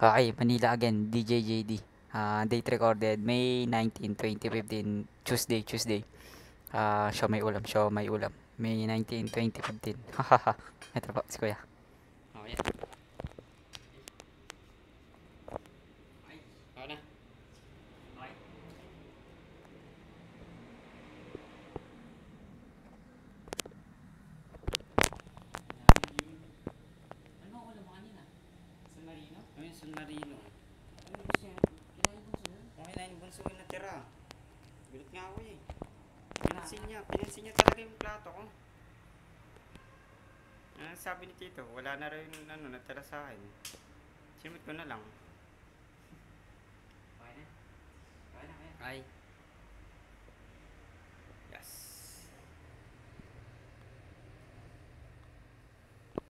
Okay, Manila again, DJ JD. Ah, date recorded May 19, 2015, Tuesday, Tuesday. Ah, show may ulam, show may ulam. May 19, 2015. Hahaha. Ito po, si Kuya. Okay. Ay, ako na. Okay. Ano ako alam mo kanina? San Yung San Marino? Ano niya? Kinain bunso na yung bunso yung natira. Gulit nga ako eh. Pinansin niya, pinansin niya talaga yung plato ko. Ano sabi ni Tito, wala na rin ano, natira sa akin. Sinimot ko na lang.